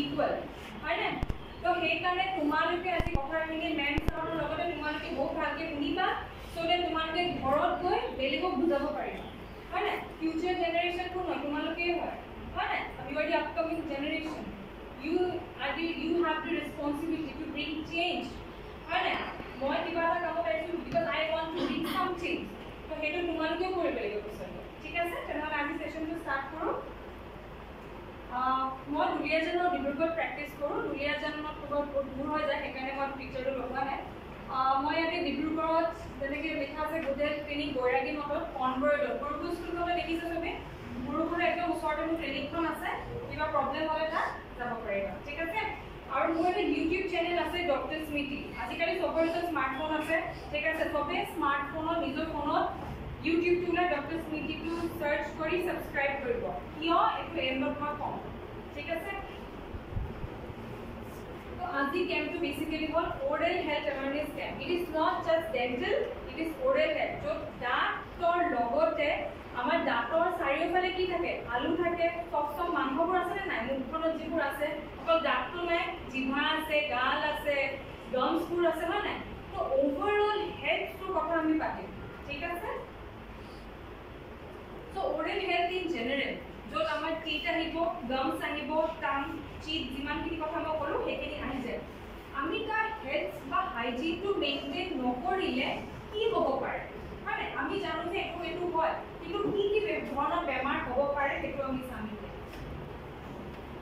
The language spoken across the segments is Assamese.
ইকুৱেল হয়নে তো সেইকাৰণে তোমালোকে আজি কথাখিনি মেম ছাৰৰ লগতে তোমালোকে বহুত ভালকৈ শুনিবা চ' দেট তোমালোকে ঘৰত গৈ বেলেগক বুজাব পাৰিবা হয়নে ফিউচাৰ জেনেৰেশ্যন কোন হয় তোমালোকেই হয় হয়নে you are the upcoming generation you are the you have the responsibility to bring change হয়নে মই কিবা এটা কামত আহিছোঁ because I want to bring something তো সেইটো তোমালোকেও কৰিব লাগিব পিছলৈ ঠিক আছে? তেনেহ'লে আজি ছেশ্যনটো ষ্টাৰ্ট কৰোঁ। মই দুলীয়াজানৰ ডিব্ৰুগড়ত প্ৰেক্টিছ কৰোঁ। দুলীয়াজানত ক'ৰবাত বহুত দূৰ হৈ যায় সেইকাৰণে মই পিকচাৰটো লগোৱা নাই। মই ইয়াতে ডিব্ৰুগড়ত যেনেকৈ লিখা আছে গোটেই ট্ৰেইনিং বৈৰাগী মঠত কনবৰদত সৰুটো স্কুলখনত দেখিছে চবে। বৰষুণৰ একদম ওচৰতে মোৰ ট্ৰেইনিংখন আছে। কিবা প্ৰব্লেম হ'লে তাত যাব পাৰিবা। ঠিক আছে? আৰু মোৰ এটা ইউটিউব চেনেল আছে ডক্টৰ স্মৃতি আজিকালি চবৰে ওচৰত স্মাৰ্টফোন আছে। ঠিক আছে? চবেই স্মাৰ্টফোনত নিজৰ ফোনত ইউটিউবটো ওলাই ডক্টৰ স্মৃতিটো চাৰ্চ কৰি ছাবস্ক্ৰাইব কৰিব। কিয়? এইটো এণ্ডত মই কম। ঠিক আছে? তো আজি কেম্পটো বেচিকেলি হ'ল oral health awareness camp it is not just dental it is oral health য'ত দাঁতৰ লগতে আমাৰ দাঁতৰ চাৰিওফালে কি থাকে? আলু থাকে চফ মাংসবোৰ আছেনে নাই? মুখখনত যিবোৰ আছে অকল দাঁতটো নাই জিভা আছে গাল আছে গমছবোৰ আছে হয় নাই? তো অভাৰঅল হেল্থটোৰ কথা আমি পাতিম। ঠিক আছে? So' oral health in general য'ত আমাৰ টিট আহিব গামছ আহিব টাং চিট যিমানখিনি কথা মই ক'লোঁ সেইখিনি আহি যায় আমি তাৰ হেল্থ বা হাইজিনটো মেইনটেইন নকৰিলে কি হ'ব পাৰে নাই আমি জানো যে এইটো এইটো হয় কিন্তু কি কি ধৰণৰ বেমাৰ হ'ব পাৰে সেইটো আমি চাম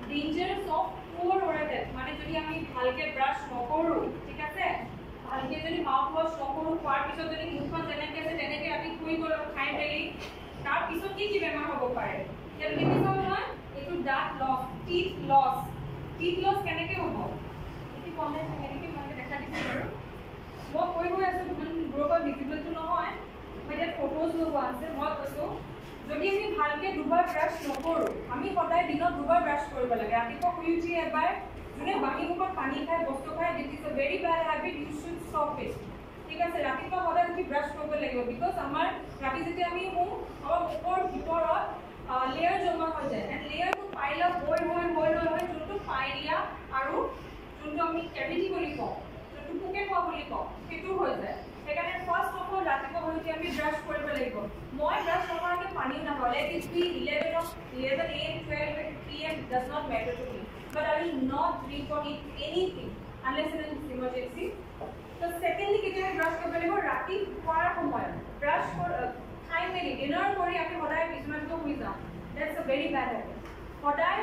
ডেঞ্জাৰ্ছ অফ পুৱাৰ অৰেল মানে যদি আমি ভালকৈ ব্ৰাছ নকৰোঁ ঠিক আছে ভালকৈ যদি মাউথ ৱাছ নকৰোঁ খোৱাৰ পিছত যদি মুখখন যেনেকৈ আছে তেনেকৈ ৰাতি শুই গ'লোঁ খাই মেলি তাৰপিছত কি কি বেমাৰ হ'ব পাৰে এতিয়া দেখিছ নহয় এইটো দাঁত loss teeth loss teeth loss কেনেকৈ হ'ব? কেনেকৈ ভালকৈ দেখা দিছোঁ বাৰু। মই কৈ গৈ আছোঁ ইমান দূৰৰ পৰা ভিজিবলটো নহয়। মই এতিয়া ফটোজ লগোৱা আছে মই কৈছোঁ যদি আমি ভালকৈ দুবাৰ ব্ৰাছ নকৰোঁ আমি সদায় দিনত দুবাৰ ব্ৰাছ কৰিব লাগে। ৰাতিপুৱা সদায় উঠি ব্ৰাছ কৰিব লাগিব। বিকজ আমাৰ ৰাতি যেতিয়া আমি শুওঁ আমাৰ মুখৰ ভিতৰত লেয়াৰ জমা হৈ যায়। এণ্ড লেয়াৰটো পাইলা হৈ হৈ হৈ হৈ হৈ যোনটো পাইলিয়া আৰু যোনটো আমি কেভিটি বুলি কওঁ যোনটো পোকে খোৱা বুলি কওঁ সেইটো হৈ যায়। সেইকাৰণে ফাৰ্ষ্ট অফ অল ৰাতিপুৱা শুই উঠি আমি ব্ৰাছ কৰিব লাগিব। মই ব্ৰাছ নকৰাকৈ পানীও নাখাওঁ let it be eleven of eleven A M twelve P M does not matter to me but I will not drink on it anything unless in emergency তো ছেকেণ্ডলি কেতিয়া ব্ৰাছ কৰিব লাগিব ৰাতি খোৱাৰ সময়ত। ব্ৰাছ খাই মেলি ডিনাৰ কৰি আমি সদায় বিচনাটো শুই যাওঁ that's a very bad habit সদায়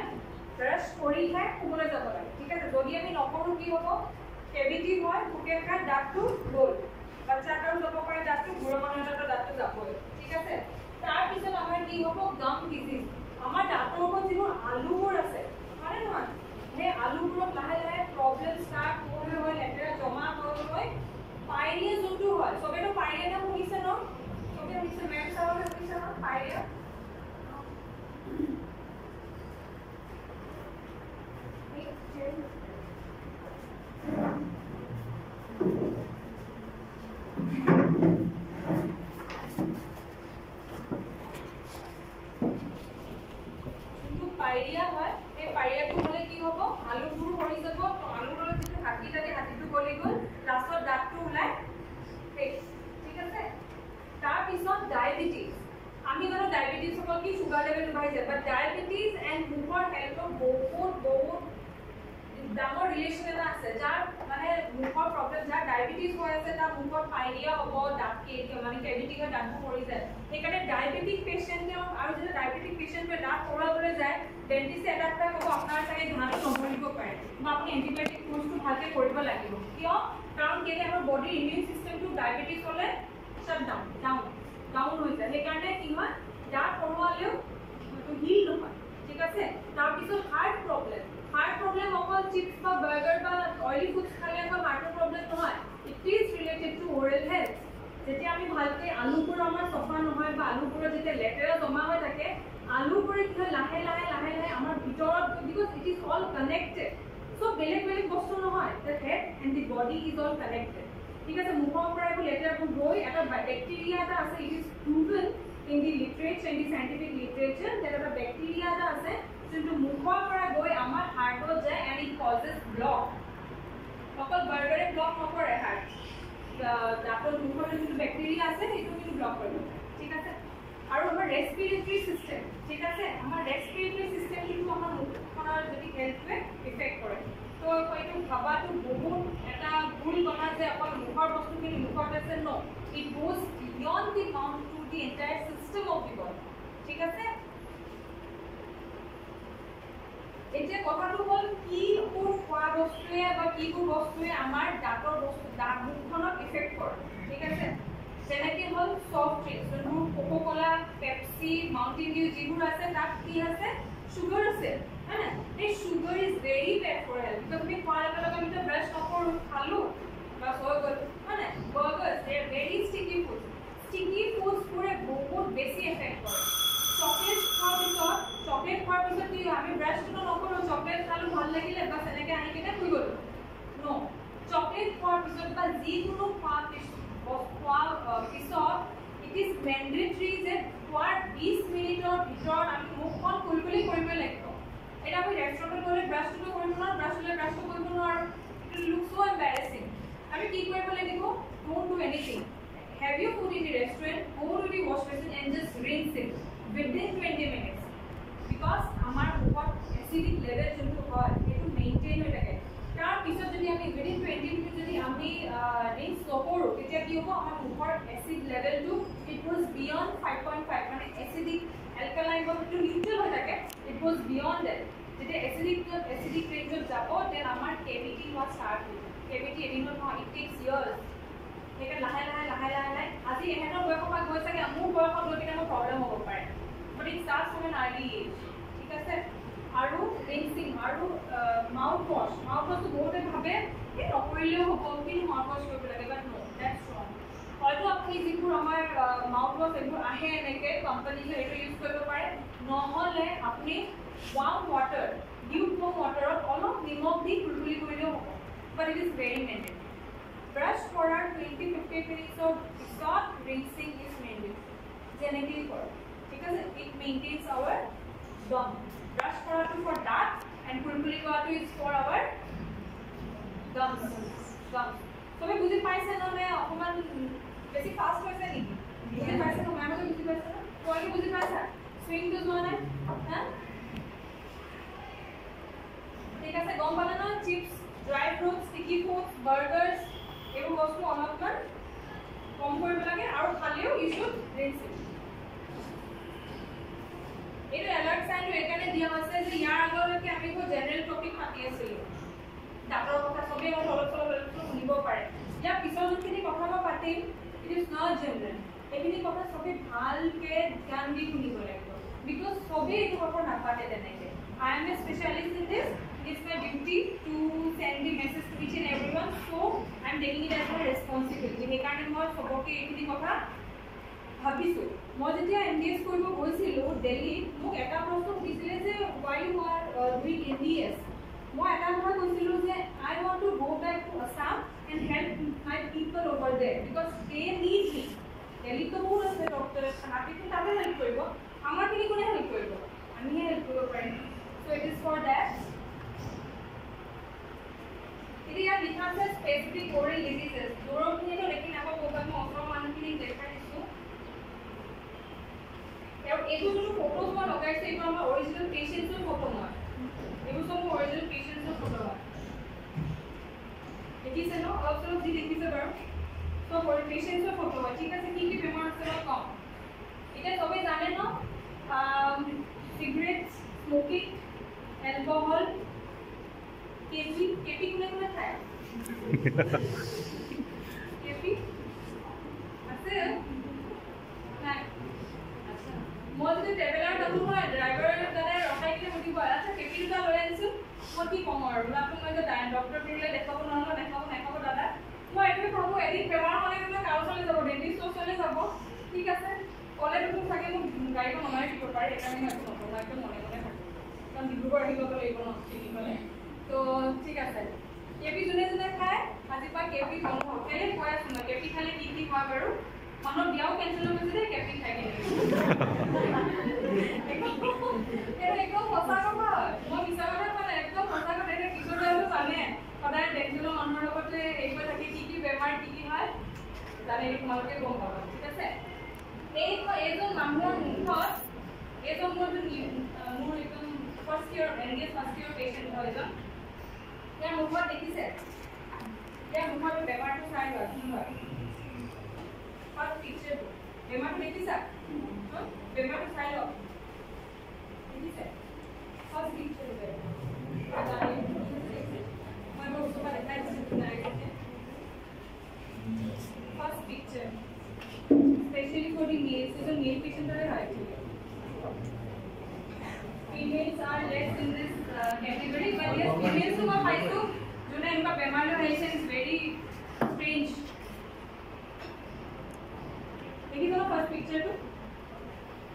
ব্ৰাছ কৰিহে শুবলৈ যাব লাগে ঠিক আছে যদি আমি নকৰোঁ কি হ'ব কেভিটি হয় পোকে খাই দাঁতটো গ'ল বাচ্চা এটাও যাব পাৰে দাঁতটো বুঢ়া মানুহ এটাৰ দাঁতটো যাবই ঠিক আছে তাৰপিছত আমাৰ কি হ'ব গাম ডিজিজ আমাৰ দাঁতৰ ওপৰত যিবোৰ আলুবোৰ আছে হয়নে নহয় সেই আলুবোৰত লাহে লাহে প্ৰব্লেম ষ্টাৰ্ট হৈ হৈ লেতেৰা জমা হৈ হৈ পাইৰিয়া যোনটো হয় চবেতো পাইৰিয়া নাম শুনিছে ন চবে শুনিছে মেম চাবলৈ শুনিছে ন পাইৰিয়া যোনটো পাইৰিয়া হয় সেই পাইৰিয়াটো হ'লে কি হ'ব আলুবোৰ সৰি যাব আলুবোৰৰ যিটো হাতী থাকে হাতীটো গলি গ'ল লাষ্টত দাঁতটো ওলাই শেষ ঠিক আছে তাৰপিছত ডায়েবেটিছ আমি জানো ডায়েবেটিছ হ'ব কি চুগাৰ লেভেল বাঢ়ি যায় বাট ডায়েবেটিছ এণ্ড মুখৰ হেল্থৰ বহুত বহুত ডাঙৰ ৰিলেশ্যন এটা আছে যাৰ মানে মুখৰ প্ৰব্লেম যাৰ ডায়েবেটিছ হৈ আছে তাৰ মুখত পাইৰিয়া হ'ব দাঁত মানে কেভিটি হৈ দাঁতবোৰ মৰি যায়। সেইকাৰণে ডায়েবেটিক পেচেণ্টে আৰু যেতিয়া ডায়েবেটিক পেচেণ্টে দাঁত সৰাবলৈ যায় ডেণ্টিষ্টে এটা এটা ক'ব আপোনাৰ চাগে ধানটো নভৰিব পাৰে। বা আপুনি এণ্টিবায়'টিক কোৰ্চটো ভালকৈ কৰিব লাগিব। কিয়? কাৰণ কেলৈ? আমাৰ বডিৰ ইমিউন চিষ্টেমটো ডায়েবেটিছ হ'লে শ্বাট ডাউন ডাউন ডাউন হৈ যায় সেইকাৰণে কি হয় সৰোৱালেও হয়তো হিল নহয় ঠিক আছে? তাৰপিছত হাৰ্ট প্ৰব্লেম হাৰ্ট প্ৰব্লেম অকল চিপছ বা বাৰ্গাৰ বা অইলি ফুডছ খালে অকল হাৰ্টৰ প্ৰব্লেম নহয়। It is related to oral health যেতিয়া আমি ভালকৈ আলুবোৰ আমাৰ চফা নহয় বা আলুবোৰত যেতিয়া লেতেৰা জমা হৈ থাকে আলুবোৰে কি হয় লাহে লাহে লাহে লাহে আমাৰ ভিতৰত because it is all connected so' বেলেগ বেলেগ বস্তু নহয়। The head and the body is all connected ঠিক আছে মুখৰ পৰা এইবোৰ লেতেৰাবোৰ গৈ এটা বেক্টেৰিয়া এটা আছে it is proven in the literature in the scientific literature যে এটা বেক্টেৰিয়া এটা আছে যোনটো মুখৰ পৰা গৈ আমাৰ হাৰ্টত যায় অকল বাৰ্গাৰে ব্লক নকৰে হাৰ্ট দাঁতৰ মুখৰ যোনটো বেক্টেৰিয়া আছে সেইটো কিন্তু ব্লক কৰিব। ঠিক আছে? আৰু আমাৰ ৰেচপিৰেটৰী চিষ্টেম ঠিক আছে? আমাৰ ৰেচপিৰেটৰী কিন্তু আমাৰ মুখখনৰ যদি হেল্থটোৱে ইফেক্ট কৰে। তো এইটো ভাবাটো বহুত এটা ভুল কথা যে অকল মুখৰ বস্তুখিনি মুখত আছে ন। It goes beyond the count to the entire system of the body ঠিক আছে? এতিয়া কথাটো হ'ল কিবোৰ খোৱা বস্তুৱে বা কিবোৰ বস্তুৱে আমাৰ দাঁতৰ বস্তু দাঁত মুখখনক ইফেক্ট কৰে। ঠিক আছে? যেনেকৈ হ'ল চফ্ট ড্ৰিংকছ যোনবোৰ Coca Cola Pepsi Mountain Dew যিবোৰ আছে তাত কি আছে? চুগাৰ আছে। এই sugar is very bad for health because আমি খোৱাৰ লগে লগে আমি ব্ৰাছ নকৰোঁ খালোঁ বাছ হৈ গ'ল হয়নে burgers they are very sticky food sticky ফুডছবোৰে বহুত বেছি এফেক্ট কৰে চকলেট খোৱাৰ পিছত চকলেট খোৱাৰ পিছত কি আমি ব্ৰাছটো নকৰোঁ চকলেট খালোঁ ভাল লাগিলে বাছ এনেকৈ আনি কিনে শুই গ'লোঁ। ন চকলেট খোৱাৰ পিছত বা যিকোনো খোৱা খোৱাৰ পিছত ইট ইজ মেণ্ডেটৰী যে খোৱাৰ বিছ মিনিটৰ ভিতৰত আমি মুখখন কুলকুলি কৰিবই লাগিব এতিয়া আমি ৰেষ্টুৰেণ্টত গ'লে ব্ৰাছটোতো কৰিব নোৱাৰোঁ ব্ৰাছ হ'লে ব্ৰাছটো কৰিব নোৱাৰোঁ ইট লুক চ' এম্বাৰেচিং আমি কি কৰিব লাগিব don't do anything have you food in the restaurant go to the wash basin and just rinse it within twenty minutes because আমাৰ মুখত এচিডিক লেভেল যোনটো হয় সেইটো মেইনটেইন হৈ থাকে তাৰপিছত যদি আমি উইদিন টুৱেণ্টি মিনিট যদি আমি ৰিন্স নকৰোঁ তেতিয়া কি হ'ব আমাৰ মুখৰ acid লেভেলটো it was beyond five point five মানে এচিডিক এলকালাইন বা সেইটো নিউট্ৰেল হৈ থাকে ইট ৱাজ বিয়ণ্ড ডেট যেতিয়া এচিডিক এচিডিক ৰেঞ্জত যাব দেন আমাৰ কেভিটি হোৱা ষ্টাৰ্ট হৈ যায় কেভিটি এদিনত নহয় ইট টেক্স ইয়াৰ্ছ সেইকাৰণে লাহে লাহে লাহে লাহে লাহে। আজি এহেঁতৰ বয়সৰ পৰা গৈ চাগে মোৰ বয়সত গৈ কিনে মোৰ প্ৰব্লেম হ'ব পাৰে। But it start from an early age ঠিক আছে? আৰু ৰিংচিং আৰু মাউথ ৱাছ মাউথ ৱাছটো বহুতে ভাবে এই নকৰিলেও হ'ব কিন্তু মাউথ ৱাছ কৰিব লাগে। বাট ন ডেটছ ৰং হয়তো আপুনি যিবোৰ আমাৰ মাউথ ৱাছ এইবোৰ আহে এনেকৈ কোম্পানীয়ে সেইটো ইউজ কৰিব পাৰে। নহ'লে আপুনি ৱাৰ্ম ৱাটাৰ ৱাৰ্ম ৱাটাৰত অলপ নিমখ দি কুলকুলি কৰিলেও হ'ব। But it is very maintain brush কৰাৰ টুৱেণ্টি ফিফটিন মিনিটছৰ পিছত ৰিংচিং ইজ মেইনটেইন যেনেকৈ কৰে ঠিক আছে ইট মেইনটেইনছ আৱাৰ দম ব্ৰাছ কৰাটো ফৰ দাঁত এণ্ড কুলকুলি কৰাটো is for our gums gums চবে বুজি পাইছে নহ'লে অকণমান বেছি ফাষ্ট হৈছে নেকি বুজি পাইছে নহয় আগতে বুজি পাইছে ন তোমালোকে বুজি পাইছা চুইংটো যোৱা নাই হা ঠিক আছে গম পালে ন chips dry fruits sticky foods burgers এইবোৰ বস্তু অলপমান কম কৰিব লাগে আৰু খালেও ইউ এইটো এলাৰ্ট চাইনটো এইকাৰণে দিয়া হৈছে যে ইয়াৰ আগলৈকে আমি একো জেনেৰেল টপিক পাতি আছিলোঁ। দাঁতৰ কথা চবেই মই অলপ চলপ অলপ শুনিব পাৰে। ইয়াৰ পিছৰ যোনখিনি কথা মই পাতিম ইট ইজ নট জেনেৰেল এইখিনি কথা চবেই ভালকৈ ধ্যান দি শুনিব লাগিব। বিকজ চবেই এইটো কথা নাপাতে তেনেকৈ। I am a specialist in this it is my duty to send the message to each and every one so' I am taking it as my responsibility সেইকাৰণে মই চবকে এইখিনি কথা ভাবিছোঁ মই যেতিয়া এম ডি এছ কৰিব গৈছিলোঁ দিল্লীত মোক এটা প্ৰশ্ন সুধিছিলে যে why you are doing M D S মই এটা কথা কৈছিলোঁ যে I want to go' back to Assam and help my people over there because they need me দিল্লীততো বহুত আছে ডক্টৰ খানাপিটো তাতে হেল্প কৰিব আমাৰখিনি কোনে হেল্প কৰিব আমিহে হেল্প কৰিব পাৰিম so' it is for that এতিয়া ইয়াত লিখা আছে স্পেচিফিক অৰেল ডিজিজেছ দূৰৰখিনিতো দেখি নাপাব বা মই ওচৰৰ মানুহখিনিক দেখাই দিছোঁ। আৰু এইটো যোনটো ফটো মই লগাইছোঁ এইটো আমাৰ অৰিজিনেল পেচেণ্টছৰ ফটো মই এইবোৰ চব মোৰ অৰিজিনেল পেচেণ্টছৰ ফটো হয়। দেখিছে ন? অলপ চলপ যি দেখিছে বাৰু। চব পেচেণ্টছৰ ফটো হয়। ঠিক আছে কি কি বেমাৰ আছে মই কম এতিয়া চবেই জানে ন? চিগাৰেট স্মকিং এলকহল কেপি কেপি কোনে কোনে খায়? নাই মই যদি ৰখাই কেপি দুটা লৈ আনিছোঁ মই কি ক'ম আৰু দেখাব নহ'লে দেখাব দাদা মনে থাকোঁ কাৰণ ডিব্ৰুগড় আহি ল'ব লাগিব ন ঠিক আছে। কেপি যোনে যোনে খায় আজিৰ পৰা কেপি বন্ধ কেলৈ কৈ আছোঁ মই? কেপি খালে কি কি হয় বাৰু? মানুহৰ বিয়াও কেঞ্চেল হৈ গৈছে দেই কেপি মানুহৰ মুখত মোৰ মোৰ একদম ফাৰ্ষ্ট ফাৰ্ষ্ট পেচেণ্ট হয় এজন। ইয়াৰ মুখত দেখিছে ইয়াৰ মুখত বেমাৰটো চাই লোৱা কি হয় ফাৰ্ষ্ট পিকচাৰটো বেমাৰটো দেখিছা বেমাৰটো চাই লওক দেখিছে ফাৰ্ষ্ট পিকচাৰটো মই মোৰ ওচৰৰ পৰা দেখাই দিছোঁ নাই first picture specially for the males এজন মেল পেচেণ্টৰে হয় females are less in this uh, category, but yes, females who are high to, যোনে এনেকুৱা বেমাৰ লৈ আহিছে is very strange. দেখিছে ন ফাৰ্ষ্ট পিকচাৰটো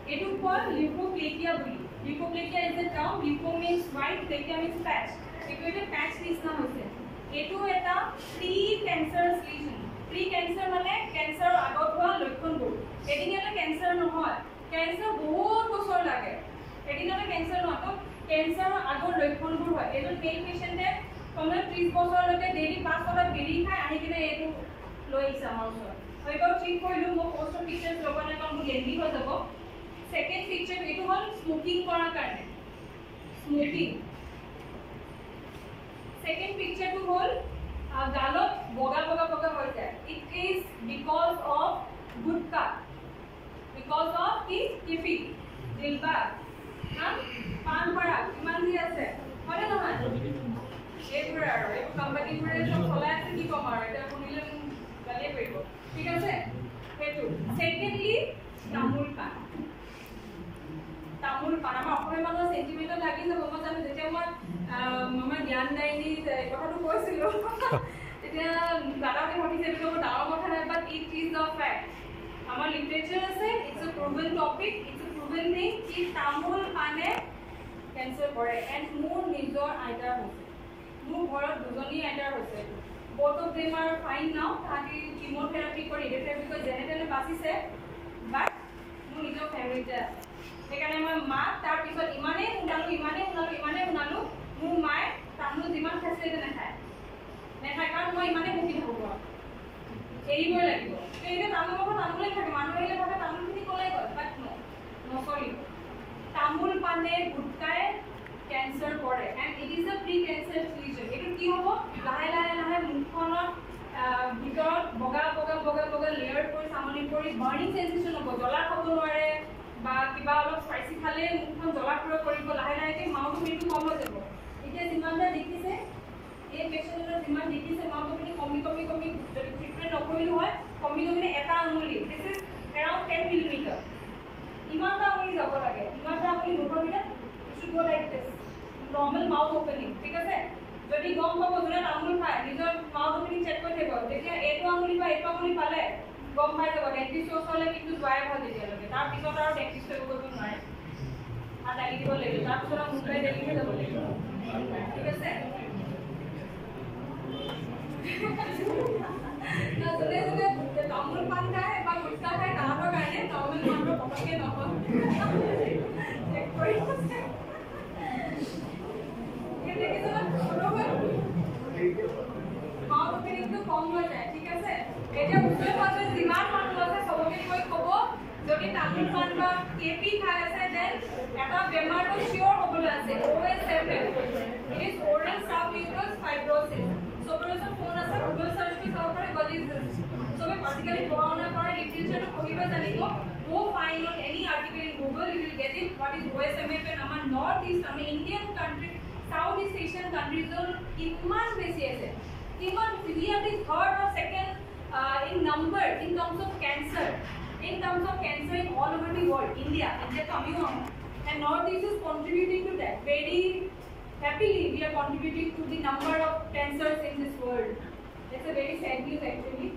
এইটো কয় লিউকোপ্লেকিয়া বুলি leukoplakia is a term leuko means white plakia means patch এইটো এটা পেচ নিচিনা হৈছে এইটো এটা pre cancer lesion pre cancer মানে কেঞ্চাৰৰ আগত হোৱা লক্ষণবোৰ এদিনতে কেঞ্চাৰ নহয় কেঞ্চাৰ বহুত বছৰ লাগে এদিনতে কেঞ্চাৰ নহয় তো কেঞ্চাৰৰ আগৰ লক্ষণবোৰ হয়। এজন মেল পেচেণ্টে কমেও ত্ৰিছ বছৰলৈকে ডেইলি পাঁচ আহি কিনে এইটো লৈ আহিছে আমাৰ ওচৰত। হয়তো ঠিক কৰিলোঁ পষ্টৰ পিকচাৰ্ছ ল'ব নাই কাৰণ মোৰ লেণ্ডি হৈ যাব। ছেকেণ্ড পিকচাৰ এইটো হ'ল স্মকিং কৰাৰ কাৰণে। স্মকিং ছেকেণ্ড পিকচাৰটো হ'ল গালত বগা বগা বগা হৈ যায়। It is because of gutka. Because of কি? কিফি দিলবা দি ডাঙৰ কথা নাই but it is the fact আমাৰ লিটাৰেচাৰ আছে it's a proven topic it's a thing কি তামোল পাণে কেঞ্চাৰ কৰে এণ্ড মোৰ নিজৰ আইতাৰ হৈছে। মোৰ ঘৰত দুজনী আইতাৰ হৈছে। Both of them are fine now তাহাঁতি কিমোথেৰাপি কৰি ৰেডিঅ'থেৰাপি কৰি যেনে তেনে বাচিছে বাট মোৰ নিজৰ ফেমিলিতে আছে। সেইকাৰণে মই মাক তাৰপিছত ইমানেই শুনালোঁ ইমানেই শুনালোঁ ইমানেই শুনালোঁ মোৰ মায়ে তামোল যিমান খাইছে সেইটো নাখায়। নাখায় কাৰণ মই ইমানেই বকি থাকোঁ। এৰিবই লাগিব। এতিয়া তামোল লগত তামোলেই থাকে মানুহ আহিলে ভাবে তামোলখিনি ক'লেই গ'ল বাট ন নচলিব তামোল পাণে গুটকাই কেঞ্চাৰ কৰে and it is a pre cancer lesion এইটো কি হ'ব লাহে লাহে লাহে মুখখনত ভিতৰত বগা বগা বগা বগা লেয়াৰ কৰি চামনি কৰি বাৰ্ণিং চেঞ্চেশ্যন হ'ব জ্বলা খাব নোৱাৰে বা কিবা অলপ স্পাইচি খালে মুখখন জ্বলা ফুৰা কৰিব লাহে লাহেকৈ মাউথ মিটো কম হৈ যাব এতিয়া যিমানটা দেখিছে এই পেচেণ্টজনৰ যিমান দেখিছে মাউথ মিটো কমি কমি কমি যদি ট্ৰিটমেণ্ট নকৰিলোঁ হয় কমি কমি এটা আঙুলি this is around ten millimetre ইমানটা আঙুলি যাব লাগে আঙুলি মুখৰ ভিতৰত should go like this normal mouth opening ঠিক আছে? যদি গম পাব যোনে তামোল খায় নিজৰ মাউথ অপেনিং চেক কৰি থাকিব যেতিয়া এইটো আঙুলি বা এইটো আঙুলি পালে গম পাই যাব ডেণ্টিষ্টৰ ওচৰলৈ কিন্তু যোৱাই ভাল তেতিয়ালৈকে। তাৰপিছত আৰু ডেণ্টিষ্ট কৰিব নোৱাৰে। হাত লাগি দিব লাগিব তাৰপিছত আৰু মুখলৈ ডেলিভাৰী যাব লাগিব। ঠিক আছে? তামোল পাণ খায় বা গুটখা খায় তাহাঁতৰ কাৰণে নৰ্মেল কম হৈ যায় ঠিক আছে এতিয়া ওচৰে পাজৰে যিমান মানুহ আছে চবকে কৈ ক'ব যদি তামোল পাণ বা কেপি খাই আছে দেন এটা বেমাৰটো চিয়'ৰ হ'বলৈ আছে O' S seven it is oral submucous fibrosis চবৰে ওচৰত ফোন আছে গুগল চাৰ্চ কৰি চাব পাৰে গট ইজ চবে আজিকালি পঢ়া শুনা কৰে লিটাৰেচাৰটো পঢ়িব জানিব go find out any article in Google, you will get it. What is OSMF and our Northeast, our Indian country, Southeast Asian countries are much basis. Even we are the third or second uh, in number in terms of cancer. In terms of cancer in all over the world, India, India coming on. And Northeast is contributing to that. Very happily, we are contributing to the number of cancers in this world. That's a very sad news actually.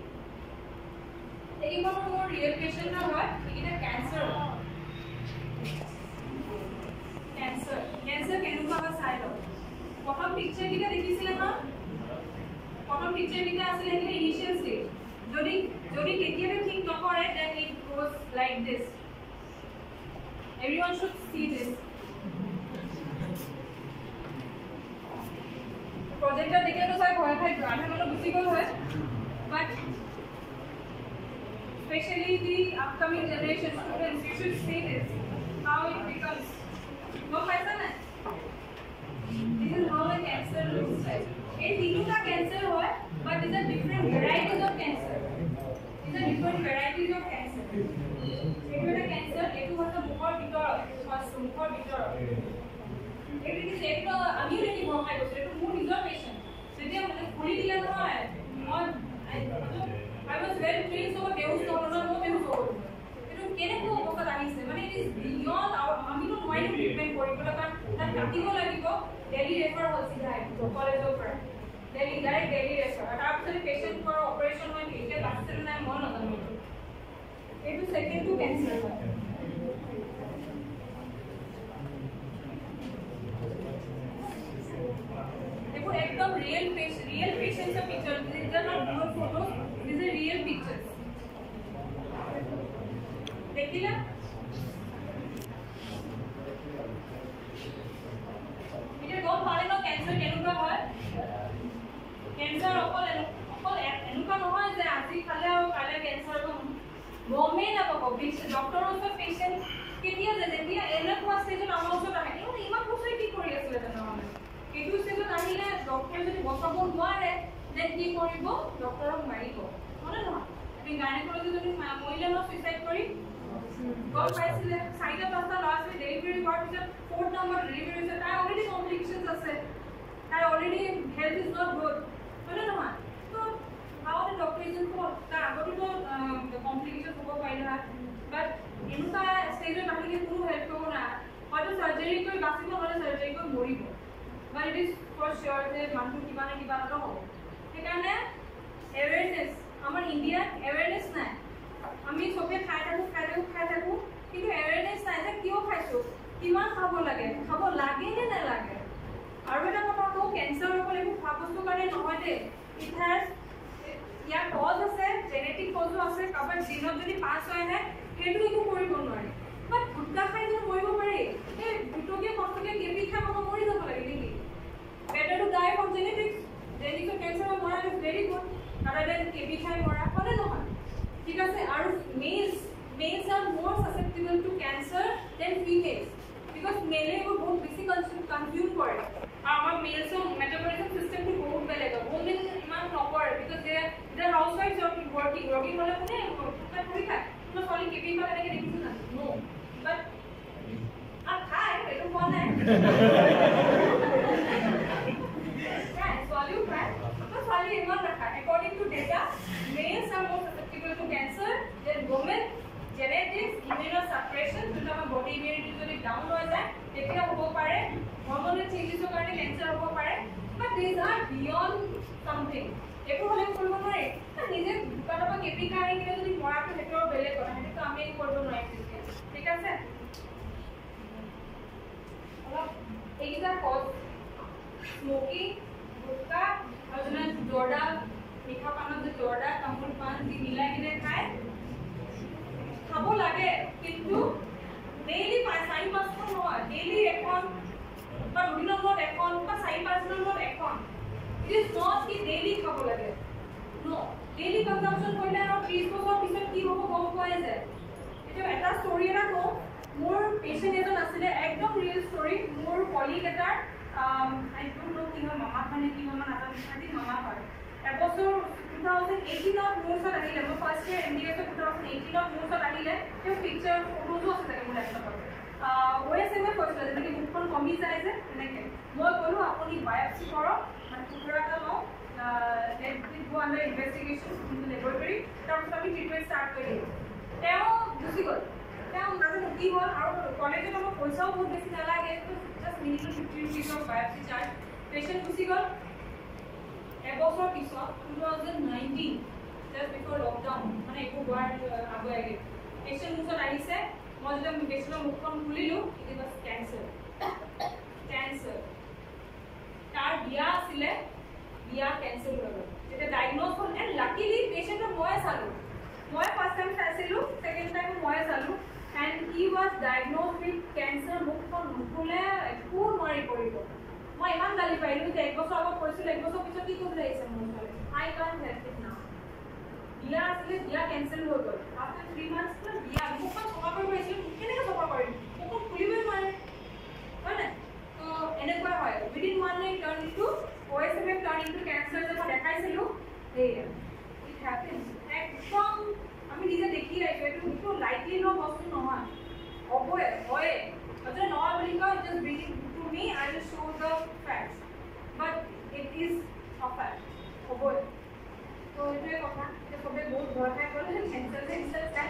প্ৰজেক্টৰ দেখিলেতো চাই ভয় খাই আধা মানুহ গুচি গ'ল হয়। But especially the upcoming generation students, you should see this, how it becomes. No paisa na? This is how a cancer looks like. In tinuta cancer hoy, but these are different varieties of cancer. These are different varieties of cancer. এইটো এটা কেঞ্চাৰ এইটো হৈছে মুখৰ ভিতৰত ফাৰ্ষ্ট মুখৰ ভিতৰত এইটো কি এইটো আমিও দেখি ভয় খাই গৈছোঁ এইটো মোৰ নিজৰ পেচেণ্ট যেতিয়া মানে খুলি দিলে নহয় মই I was well trained, so they used to know more than so. It is Kenneko Okalani Seven, it is beyond our Amino Mind treatment for people of that Kathimolaniko, Delhi refer was the high school college of her. Delhi died, Delhi refer. After the patient for operation went eight years, last seven and one other motor. It was second to cancer. একদম রিয়েল পেশ real patients picture this that are photos the real pictures. Dekila? এটা গম পারে না ক্যান্সার কেনেকুৱা হয় ক্যান্সার অকল অকল এনেকুৱা নহয় যে আজি খালে আৰু কাইলৈ কেঞ্চাৰ হ'ব গমেই নাপাব ডক্টৰৰ ওচৰত পেচেণ্ট কেতিয়া যে যেতিয়া এনেকুৱা ষ্টেজত আমাৰ ওচৰত আহে কিন্তু ইমান বছৰে কি কৰি আছিলে তেনেহ'লে এইটো ষ্টেজত আহিলে ডক্টৰে যদি বচাব নোৱাৰে দেন কি কৰিব ডক্টৰক মাৰিব হয়নে নহয় আপুনি গাইনেকলজি যদি মা- মৰিলে ন চুইচাইড কৰি গম পাইছিলে। চাৰিটা পাঁচটা ল'ৰা ছোৱালী ডেলিভাৰী হোৱাৰ পিছত ফ'ৰ্থ নম্বৰ ডেলিভাৰী হৈছে। তাৰ অলৰেডি কমপ্লিকেশ্যনছ আছে। তাৰ already health is not good হয়নে নহয়? ত' how the doctor is in for তাৰ আগতেতো কমপ্লিকেশ্যন হ'ব পাৰিলে হয়। বাট এনেকুৱা ষ্টেজত আহিলে কোনো হেল্প কৰিব নোৱাৰে হয়তো চাৰ্জাৰী কৰি বাচিব নহ'লে চাৰ্জাৰী কৰি মৰিব। But it is for sure যে মানুহটো কিবা নে কিবা এটা হ'ব। সেইকাৰণে এৱেৰনেছ আমাৰ ইণ্ডিয়াত এৱেৰনেছ নাই। আমি চবে খাই থাকোঁ খাই থাকোঁ খাই থাকোঁ কিন্তু এৱেৰনেছ নাই যে কিয় খাইছোঁ কিমান খাব লাগে খাব লাগে নে নালাগে? আৰু এটা কথা কওঁ কেঞ্চাৰ অকল একো খোৱা বস্তুৰ কাৰণে নহয় দেই। ইট হেজ ইয়াৰ কজ আছে জেনেটিক কজো আছে কাৰোবাৰ দিনত যদি পাছ হৈ আহে সেইটো একো কৰিব নোৱাৰি। বাট গুটকা খাই যদি মৰিব পাৰি। এই দুটকীয়া কষ্টকে কেপি খাই মানুহ মৰি যাব লাগে নেকি? To die from genetics. Genetics of cancer of Mora is very good rather than KB খাই মৰা হয়নে নহয়? ঠিক আছে আৰু males males are more susceptible to cancer than females because মেলে এইবোৰ বহুত বেছি কনজিউম কৰে। আৰু আমাৰ মেলছৰ মেটাবলিজম চিষ্টেমটো বহুত বেলেগ হয় বহুত ইমান নকৰে because they they housewife working working হ'লে কোনে তাত কৰি খায়। তোমাৰ ছোৱালী কেপি খালে এনেকৈ দেখিছোঁ না নো বাট খায় এইটো কোৱা নাই Right, swallow crack. So swallow ইমান নাখায়. According to data, males are more susceptible to cancer than women. Genetics, immunosuppression, যোনটো আমাৰ body immunity যদি down হৈ যায়, তেতিয়া হ'ব পাৰে hormonal changes ৰ কাৰণে cancer হ'ব পাৰে. But these are beyond something. একো হ'লে কৰিব নোৱাৰি। তা নিজে দোকানৰ পৰা কেপি খাই আহি কিনে যদি মৰাটো সেইটো আৰু বেলেগ আমি কৰিব নোৱাৰিম। ঠিক আছে? অলপ এইকেইটা কজ স্মোকিং গুটকা আৰু যোনে জৰ্দা মিঠা পানত যে জৰ্দা তামোল পাণ দি মিলাই কিনে খায় খাব লাগে কিন্তু ডেইলি চাৰি পাঁচখন নহয় ডেইলি এখন বা দুদিনৰ মূৰত এখন বা চাৰি পাঁচদিনৰ মূৰত এখন। ইট ইজ নট কি ডেইলি খাব লাগে। ন ডেইলি কনজাম্পশ্যন কৰিলে আৰু ত্ৰিছ বছৰ পিছত কি হ'ব গম পোৱাই যায়। এতিয়া এটা ষ্টৰি এটা কওঁ মোৰ পেচেণ্ট এজন আছিলে একদম ৰিয়েল ষ্টৰি মোৰ কলিগ এটাৰ আই ডোণ্ট ন' কি হয় মামা হয় কি হয় মই নাজানো আজি মামা হয়। এবছৰ টু থাউজেণ্ড এইটিনত মোৰ ওচৰত আহিলে মই ফাৰ্ষ্ট ইয়েৰ এম ডি এছৰ টু থাউজেণ্ড এইটিনত মোৰ ওচৰত আহিলে তেওঁ পিকচাৰ ফটোজো আছে চাগে মোৰ লেপটপত হৈ আছে মই যেনেকৈ মুখখন কমি যায় যে তেনেকৈ। মই ক'লোঁ আপুনি বায়পচি কৰক মানে কুকুৰা এটা লওঁ go under investigation in laboratory তাৰপিছত আমি ট্ৰিটমেণ্ট ষ্টাৰ্ট কৰি দিলোঁ তেওঁ গুচি গ'ল। তেওঁ নাজানো কি হ'ল আৰু কলেজত আমাক পইচাও বহুত বেছি নালাগে জাষ্ট মিনিটত ফিফটি ৰুপিজৰ বায়পচি চাৰ্জ পেচেণ্ট গুচি গ'ল। এবছৰ পিছত two thousand nineteen just before lockdown মানে একো হোৱাৰ আগে আগে পেচেণ্ট মোৰ ওচৰত আহিছে। মই যেতিয়া পেচেণ্টৰ মুখখন খুলিলোঁ ইট ৱাজ কেঞ্চাৰ কেঞ্চাৰ তাৰ বিয়া আছিলে বিয়া কেঞ্চেল হৈ গ'ল। তেতিয়া ডায়েগন'জ হ'ল এণ্ড লাকিলি পেচেণ্টক ময়ে চালোঁ মই ফাৰ্ষ্ট টাইম চাইছিলোঁ ছেকেণ্ড টাইম ময়ে চালোঁ and he was diagnosed with cancer মুখখন নুখুলে একো নোৱাৰি কৰিব। মই ইমান গালি পাৰিলোঁ যে এক বছৰ আগত কৈছিলোঁ এক বছৰ পিছত কি কৰিবলৈ আহিছে মোৰ ওচৰলৈ? আই কান হেল্প ইট নাও বিয়া আছিলে বিয়া কেঞ্চেল হৈ গ'ল। আফটাৰ থ্ৰী মান্থছ বিয়া মুখখন চফা কৰিব আহিছিলোঁ কেনেকৈ চফা কৰিম খুলিবই নোৱাৰে। হয় নাই? তো এনেকুৱা হয়। Within one O' S F F cancer যে মই দেখাইছিলোঁ। সেয়া ইট হেপেন্স একদম আমি নিজে দেখি আহিছোঁ এইটো এইটো লাইটলি লোৱা বস্তু নহয় হ'বই হয়ে যদি নহয় বুলি কয় just bring to me I will show' the facts but it is a fact হ'বই তো এইটোৱে কথা এতিয়া চবেই বহুত ভয় খাই গ'ল কেঞ্চাৰ চেঞ্চাৰ চাই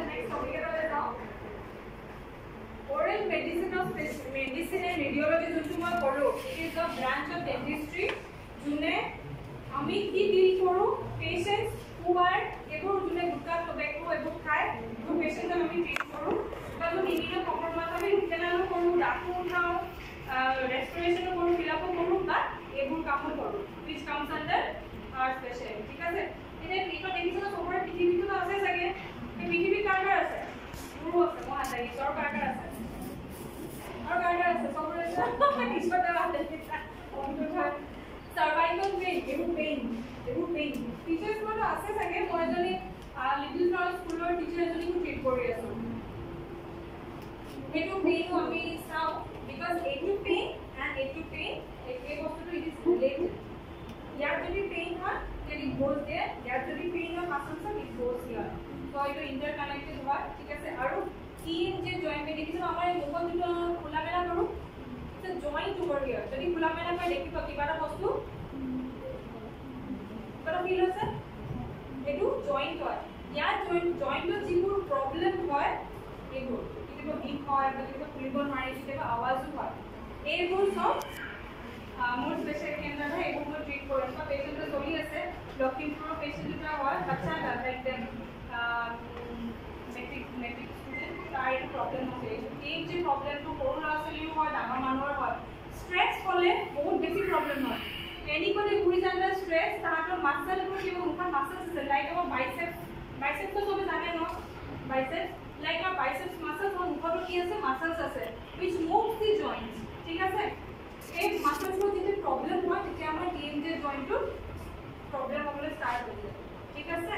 নেক্সট টপিক এটালৈ যাওঁ oral medicine of medicine and radiology যোনটো মই কৰোঁ it is the branch of dentistry যোনে আমি কি ডিল কৰোঁ পেচেণ্টছ হু আৰ এইবোৰ যোনে গুটকা টবেকো এইবোৰ খায় এইবোৰ পেচেণ্টক আমি ট্ৰিট কৰোঁ ইমিউনো কম্প্ৰমাইজ আমি ৰুটেনালো কৰোঁ ডাকো উঠাওঁ ৰেষ্টুৰেশ্যনো কৰোঁ ফিলাপো কৰোঁ বা এইবোৰ কামো কৰোঁ। উইচ কামছ আণ্ডাৰ আৰ স্পেচিয়েল ঠিক আছে? এতিয়া এইটো দেখিছোঁ চবৰে পৃথিৱীটো আছে চাগে। এই পৃথিৱী কাৰ কাৰ আছে? মোৰো আছে মই আছে নিজৰ কাৰ কাৰ আছে? আৰু কাৰ কাৰ আছে? চবৰে আছে। চাৰ্ভাইকেল পেইন এইবোৰ পেইন এইবোৰ পেইন টিচাৰ্ছ মানে আছে চাগে মই এজনী লিটিল ফ্লাৱাৰ স্কুলৰ টিচাৰ এজনীকো ট্ৰিট কৰি আছোঁ। সেইটো পেইনো আমি চাওঁ বিকজ এইটো পেইন এণ্ড এইটো পেইন এই বস্তুটো ইট ইজ ৰিলেটেড ইয়াৰ যদি পেইন হয় then it goes there. ইয়াৰ যদি পেইন হয় muscles হয় it goes here. So এইটো ইণ্টাৰ কানেক্টেড হয় ঠিক আছে আৰু কি যে জইণ্ট পেইন দেখিছোঁ আমাৰ এই মুখত যিটো খোলা মেলা কৰোঁ জইণ্ট over here. যদি খোলা মেলা কৰি দেখিব কিবা এটা বস্তু কিবা এটা ফিল হৈছে এইটো জইণ্ট হয় ইয়াৰ জইণ্ট জইণ্টত যিবোৰ প্ৰব্লেম হয় এইবোৰ কেতিয়াবা বিষ হয় বা কেতিয়াবা ফুৰিব নোৱাৰি কেতিয়াবা আৱাজো হয় উইচ মুভছ দি জইণ্টছ ঠিক আছে? এই মাছলছবোৰ যেতিয়া প্ৰব্লেম হয় তেতিয়া আমাৰ টি এম জে জইণ্টটোত প্ৰব্লেম হ'বলৈ ষ্টাৰ্ট হৈ যায়। ঠিক আছে?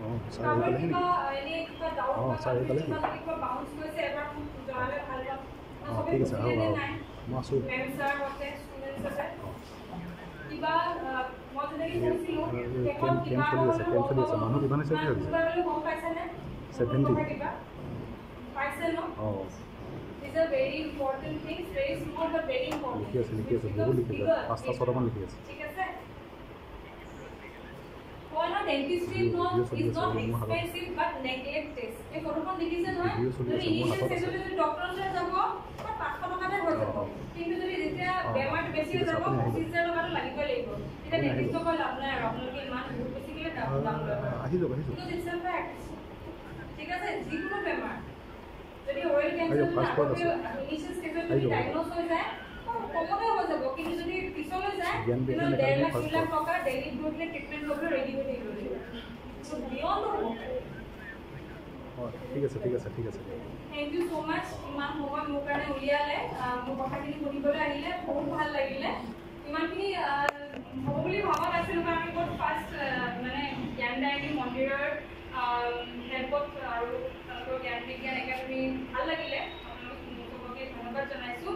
অঁ ছাৰ কাৰোবাৰ এইফালে কিবা নেকি? এনে কিবা ডাউট অঁ, বা ছাৰ, এইফালে কিবা যদি কিবা বাউন্স হৈছে এবাৰ মোক জনালে ভাল পাম অঁ ঠিক আছে আহক আহক মই আছোঁ। মেম ছাৰ আছে ষ্টুডেণ্টছ আছে অঁ। কিবা আহ, মই যেনেকৈ কৈছিলোঁ এই শেষত কেম্প- কিবা কেম্প চলি আছে, এটা কেম্প চলি আছে। মানুহ কিমান হৈছে বুলি কিমান ভাবিছে? কিবা বুলি গম পাইছেনে? 70 কথা কিবা? পাইছে ন? অঁ These are very important things, very small but very important. লিখি আছে লিখি আছে বহুত লিখি আছে পাঁচটা. ছটামান লিখি ঠিক. এই ফটোখন দেখিছে নহয়? যদি যদি ওচৰত যাব, পাঁচশ টকাতে হৈ যাব। কিন্তু যদি যেতিয়া বেমাৰটো বেছি হৈ যাব। পঁচিছ হাজাৰ টকাটো লাগিবই লাগিব। তেতিয়া লাভ নাই আৰু আপোনালোকে ইমান বহুত বেছিকৈ দাম দাম লয়। আহি আহি. ঠিক আছে যিকোনো বেমাৰ যদি অৰেল কেঞ্চাৰ আহিব, fast forward আছে। ইনিচিয়েল ষ্টেজত আহি যদি যাব। ডাইগন'জ হৈ যায় তো কমতে হৈ যাব কিন্তু যদি পিছলৈ যায় জ্ঞান কিন্তু বিজ্ঞান ডেৰ একাডেমি লাখ fast দুই লাখ টকা ডেইলিত গৈ পেলাই ট্ৰিটমেণ্ট ল'বলৈ ৰেডি হৈ থাকিব লাগিব So beyond the hope. অঁ ঠিক আছে ঠিক আছে ঠিক আছে থেংক ইউ ছ' মাছ ইমান সময় মোৰ কাৰণে উলিয়ালে আহ, মোৰ কথাখিনি শুনিবলৈ আহিলে বহুত ভাল লাগিলে ইমানখিনি আহ, হ'ব বুলি ভবা নাছিলোঁ কাৰণ আমি বহুত ফাৰ্ষ্ট মানে জ্ঞান দায়িনী মন্দিৰৰ হেল্পত আৰু তেওঁলোকৰ জ্ঞান বিজ্ঞান একাডেমি ভাল লাগিলে। আপোনালোক ধন্যবাদ জনাইছোঁ।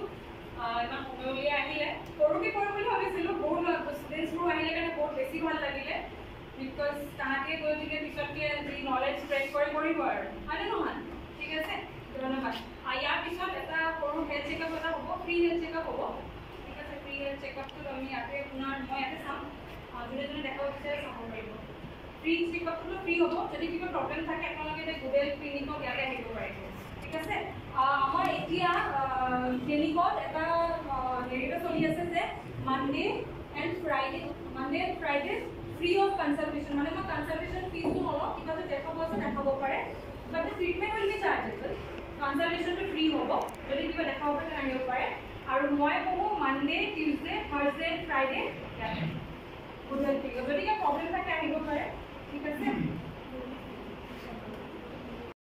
ইমান সময় উলিয়াই আহিলে। সৰুকৈ কৰিম বুলি ভাবিছিলোঁ বহুত ষ্টুডেণ্টছবোৰ আহিলে কাৰণে বহুত বেছি ভাল লাগিলে। বিকজ তাহাঁতে গৈ পিনে পিছতকে যি নলেজ স্প্ৰেড কৰে কৰিব আৰু। হয়নে নহয়? ঠিক আছে? ধন্যবাদ। ইয়াৰ পিছত এটা সৰু হেল্থ চেকআপ এটা হ'ব ফ্ৰী হেল্থ চেকআপ হ'ব। ঠিক আছে ফ্ৰী হেল্থ চেকআপটোত আমি ইয়াতে আপোনাৰ মই ইয়াতে চাম। যোনে যোনে দেখাব বিচাৰে চাব পাৰিব। ফ্ৰী চেকআপটোতো ফ্ৰী হ'ব। যদি কিবা প্ৰব্লেম থাকে আপোনালোকে এতিয়া গুডেল ক্লিনিকত ইয়াতে আহিব পাৰিব ঠিক আছে? আমাৰ এতিয়া ক্লিনিকত এটা আহ, হেৰি এটা চলি আছে যে Monday and Friday Monday and Friday free of consultation মানে মই কনচালটেশ্যন ফিজটো নলওঁ কিবা যদি দেখাব আছে দেখাব পাৰে। But treatment will be chargeable কনচালটেশ্যনটো free হ'ব যদি কিবা দেখাব পাৰে আহিব পাৰে। আৰু মই পঢ়োঁ মানডে টিউজডে থাৰ্চডে ফ্ৰাইডে ইয়াতে। গুড হেল্থ যদি কিবা প্ৰব্লেম থাকে আহিব পাৰে। ঠিক আছে